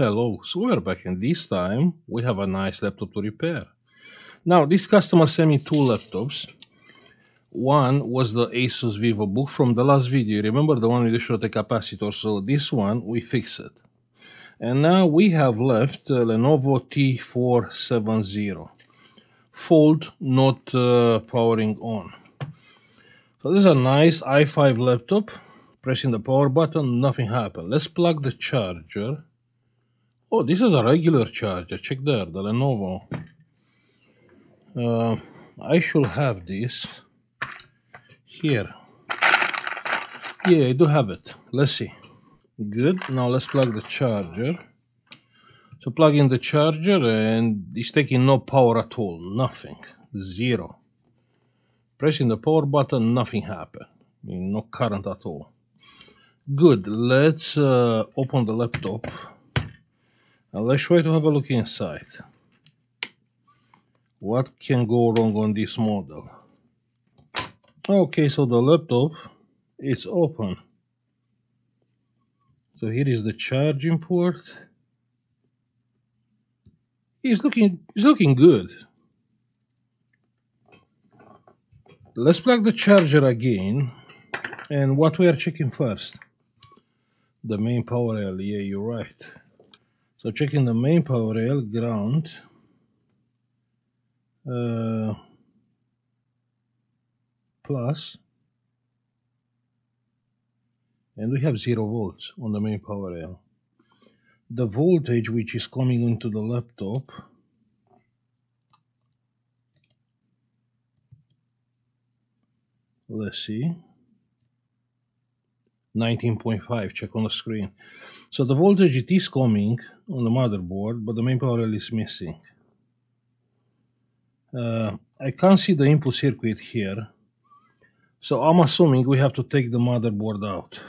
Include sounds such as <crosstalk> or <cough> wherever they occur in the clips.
Hello, so we're back and this time we have a nice laptop to repair. Now this customer sent me two laptops. One was the Asus VivoBook from the last video. Remember the one with the short capacitor? So this one we fixed it. And now we have left uh, Lenovo T470. Fold not uh, powering on. So this is a nice i5 laptop. Pressing the power button, nothing happened. Let's plug the charger Oh, this is a regular charger. Check there, the Lenovo. Uh, I should have this here. Yeah, I do have it. Let's see. Good. Now let's plug the charger. So plug in the charger and it's taking no power at all. Nothing. Zero. Pressing the power button, nothing happened. no current at all. Good. Let's uh, open the laptop. Let's try to have a look inside. What can go wrong on this model? Okay, so the laptop it's open. So here is the charging port. It's looking it's looking good. Let's plug the charger again. And what we are checking first? The main power rail. Yeah, you're right. So checking the main power rail, ground. Uh, plus, and we have zero volts on the main power rail. The voltage which is coming into the laptop let's see 19.5 check on the screen. So the voltage it is coming on the motherboard but the main power rail is missing. Uh, I can't see the input circuit here. So I'm assuming we have to take the motherboard out.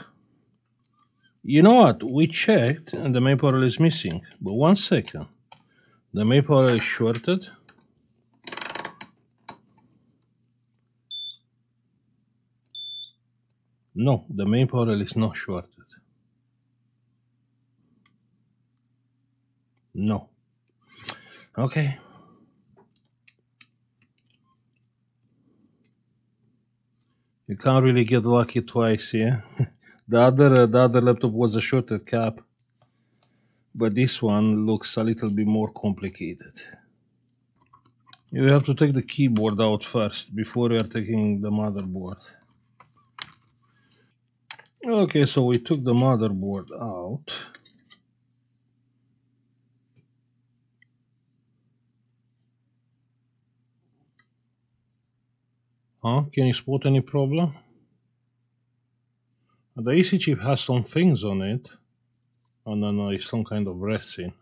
You know what? We checked and the main power rail is missing. But one second. The main power rail is shorted No, the main rail is not shorted. No. Okay. You can't really get lucky twice, yeah? <laughs> the other uh, the other laptop was a shorted cap, but this one looks a little bit more complicated. You have to take the keyboard out first before you are taking the motherboard. Okay, so we took the motherboard out. Huh? Can you spot any problem? The AC chip has some things on it. Oh, and then it's some kind of resin.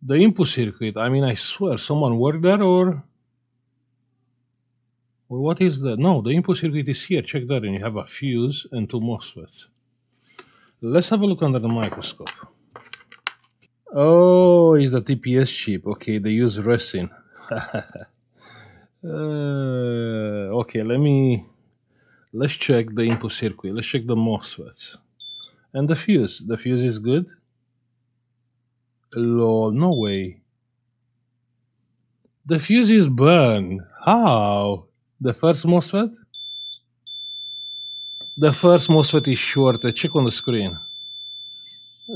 The input circuit, I mean, I swear, someone worked there or or what is that? No, the input circuit is here. Check that and you have a fuse and two MOSFETs. Let's have a look under the microscope. Oh, it's the TPS chip. Okay, they use resin. <laughs> uh, okay, let me... Let's check the input circuit. Let's check the MOSFETs. And the fuse. The fuse is good? Lol, no way. The fuse is burned. How? The first MOSFET? The first MOSFET is short. Check on the screen.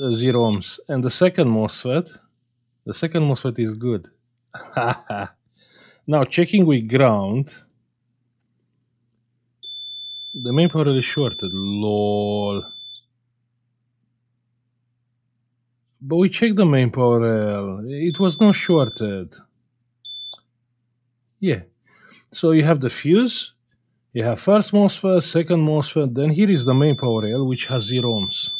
Uh, zero ohms. And the second MOSFET? The second MOSFET is good. <laughs> now checking with ground. The main power is shorted. LOL. But we checked the main power. It was not shorted. Yeah. So you have the fuse, you have first MOSFET, second MOSFET, then here is the main power rail which has zero ohms.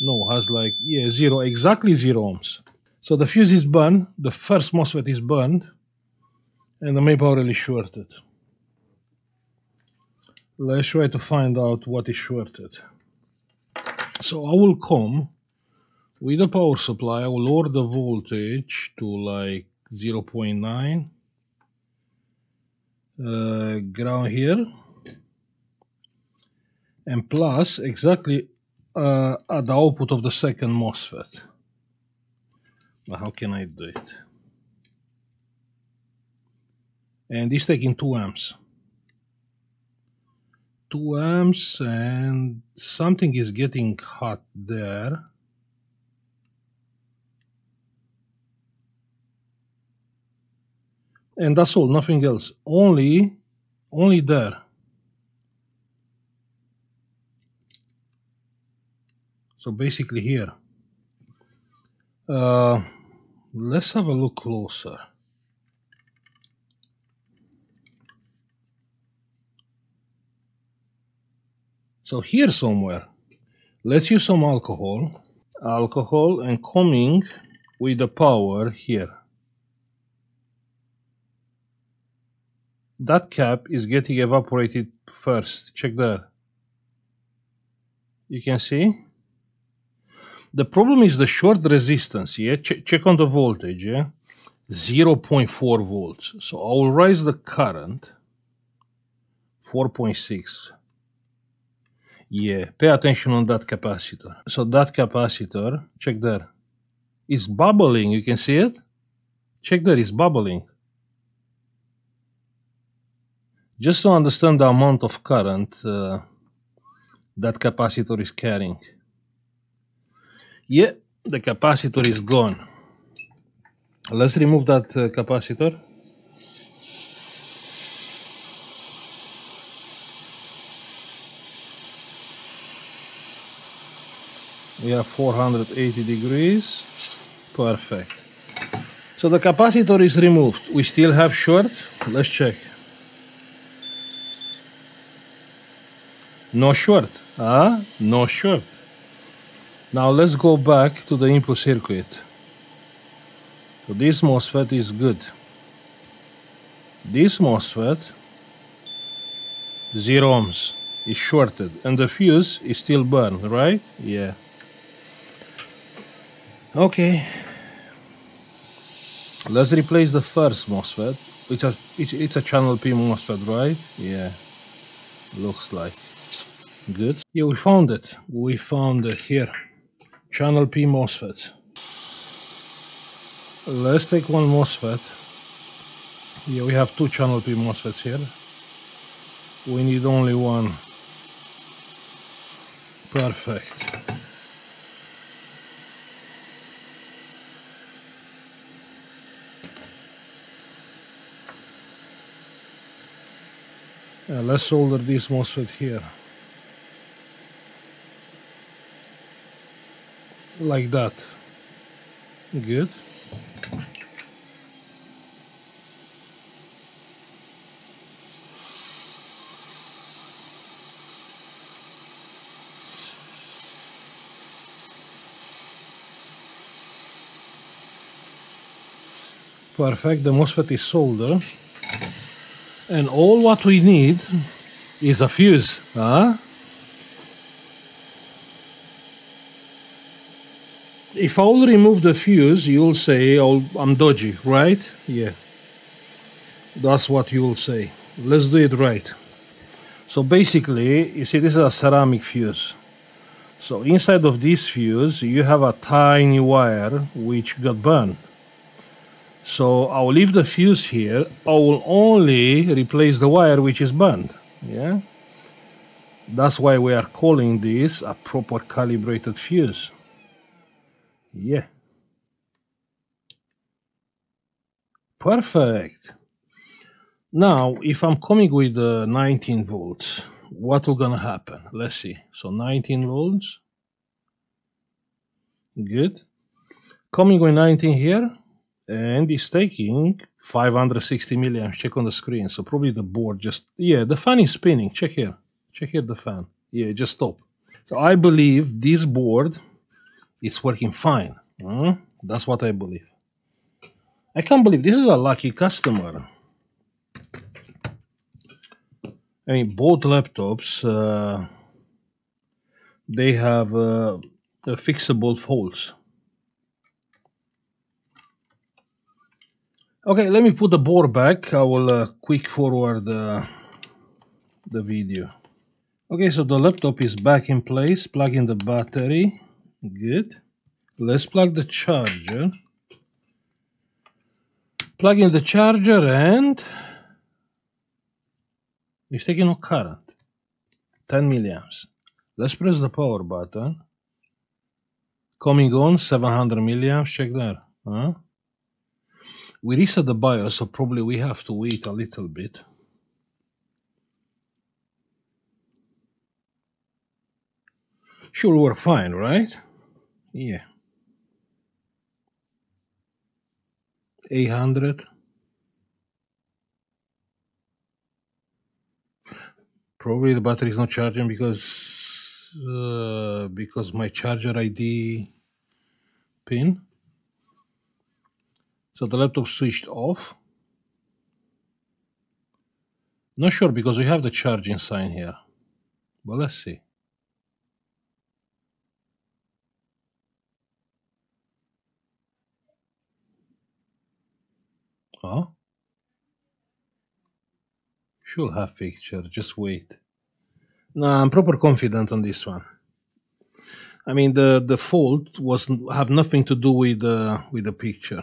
No, has like, yeah, zero, exactly zero ohms. So the fuse is burned, the first MOSFET is burned, and the main power rail is shorted. Let's try to find out what is shorted. So I will come with the power supply, I will lower the voltage to like 0.9 uh, ground here and plus exactly uh, at the output of the second MOSFET. But how can I do it? And it's taking 2 amps. 2 amps and something is getting hot there. And that's all, nothing else. Only, only there. So basically here. Uh, let's have a look closer. So here somewhere, let's use some alcohol, alcohol and coming with the power here. That cap is getting evaporated first. Check there. You can see? The problem is the short resistance, yeah? Ch check on the voltage, yeah? 0.4 volts. So I will raise the current, 4.6. Yeah, pay attention on that capacitor. So that capacitor, check there, is bubbling. You can see it? Check there, it's bubbling. Just to understand the amount of current uh, that capacitor is carrying. Yeah, the capacitor is gone. Let's remove that uh, capacitor. We have 480 degrees. Perfect. So the capacitor is removed. We still have short. Let's check. No short. Ah, no short. Now let's go back to the input circuit. So this MOSFET is good. This MOSFET, zero ohms, is shorted and the fuse is still burned, right? Yeah. Okay. Let's replace the first MOSFET. It's a, it's, it's a channel P MOSFET, right? Yeah. Looks like. Good. Yeah, we found it. We found it here. Channel P MOSFET. Let's take one MOSFET. Yeah, we have two channel P MOSFETs here. We need only one. Perfect. Yeah, let's solder this MOSFET here. Like that. Good. Perfect. The MOSFET is soldered and all what we need is a fuse huh? If I'll remove the fuse, you'll say oh, i am dodgy, right? Yeah. That's what you'll say. Let's do it right. So basically, you see this is a ceramic fuse. So inside of this fuse, you have a tiny wire which got burned. So I'll leave the fuse here. I will only replace the wire which is burned. Yeah. That's why we are calling this a proper calibrated fuse. Yeah. Perfect. Now, if I'm coming with uh, 19 volts, what will gonna happen? Let's see. So 19 volts. Good. Coming with 19 here, and it's taking 560 milliamps. Check on the screen. So probably the board just yeah, the fan is spinning. Check here. Check here the fan. Yeah, just stop. So I believe this board it's working fine. Uh, that's what I believe. I can't believe this is a lucky customer. I mean, both laptops, uh, they have uh, fixable faults. Okay, let me put the board back. I will uh, quick forward uh, the video. Okay, so the laptop is back in place. Plug in the battery. Good. Let's plug the charger. Plug in the charger and it's taking no current. 10 milliamps. Let's press the power button. Coming on 700 milliamps. Check that. Huh? We reset the BIOS, so probably we have to wait a little bit. Should work fine, right? Yeah. 800. Probably the battery is not charging because uh, because my charger ID pin. So the laptop switched off. Not sure because we have the charging sign here. But let's see. Huh? Should have picture, just wait. No, I'm proper confident on this one. I mean the the fault was have nothing to do with the with the picture.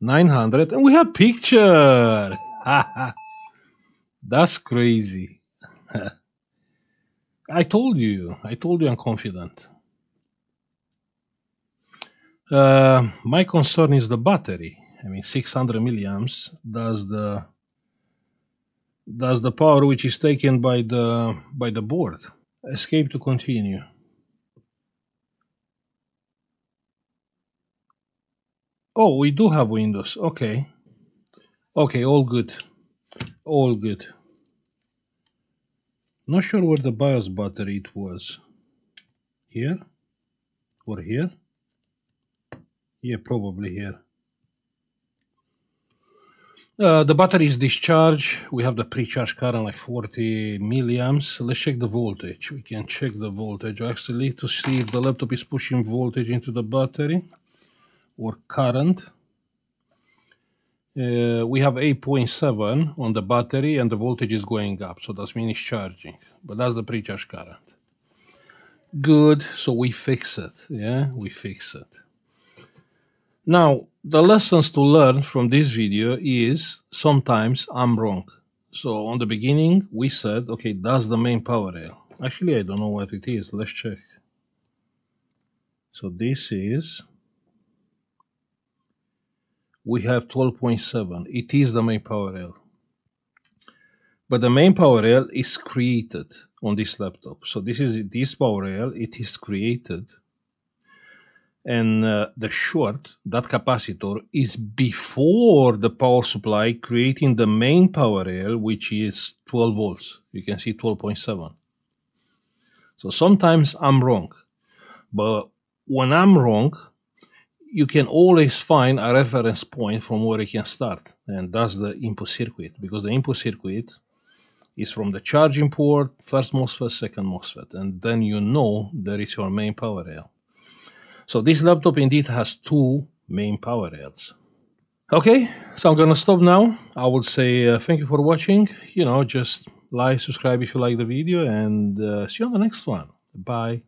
900 and we have picture. <laughs> That's crazy. <laughs> I told you. I told you I'm confident. Uh, my concern is the battery. I mean, 600 milliamps does the does the power which is taken by the by the board. Escape to continue. Oh, we do have Windows. Okay. Okay, all good. All good. Not sure where the BIOS battery it was. Here? Or here? Yeah, probably here. Uh, the battery is discharged. We have the pre-charge current like 40 milliamps. Let's check the voltage. We can check the voltage actually to see if the laptop is pushing voltage into the battery or current. Uh, we have 8.7 on the battery and the voltage is going up. So that means it's charging. But that's the pre-charge current. Good. So we fix it. Yeah, we fix it. Now, the lessons to learn from this video is sometimes I'm wrong. So on the beginning, we said, okay, that's the main power rail. Actually, I don't know what it is. Let's check. So this is, we have 12.7. It is the main power rail. But the main power rail is created on this laptop. So this is this power rail, it is created and uh, the short that capacitor is before the power supply creating the main power rail which is 12 volts. You can see 12.7 so sometimes i'm wrong but when i'm wrong you can always find a reference point from where you can start. And that's the input circuit because the input circuit is from the charging port first MOSFET second MOSFET. And then you know there is your main power rail so this laptop indeed has two main power rails. Okay, so I'm gonna stop now. I would say uh, thank you for watching. You know, just like, subscribe if you like the video, and uh, see you on the next one. Bye.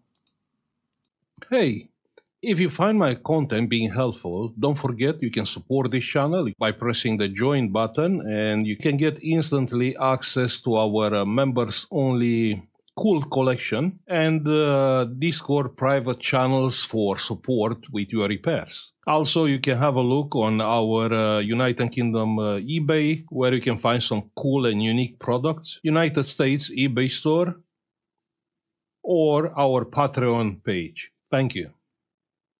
Hey, if you find my content being helpful, don't forget you can support this channel by pressing the join button, and you can get instantly access to our uh, members only cool collection and uh, Discord private channels for support with your repairs. Also, you can have a look on our uh, United Kingdom uh, eBay where you can find some cool and unique products, United States eBay store, or our Patreon page. Thank you.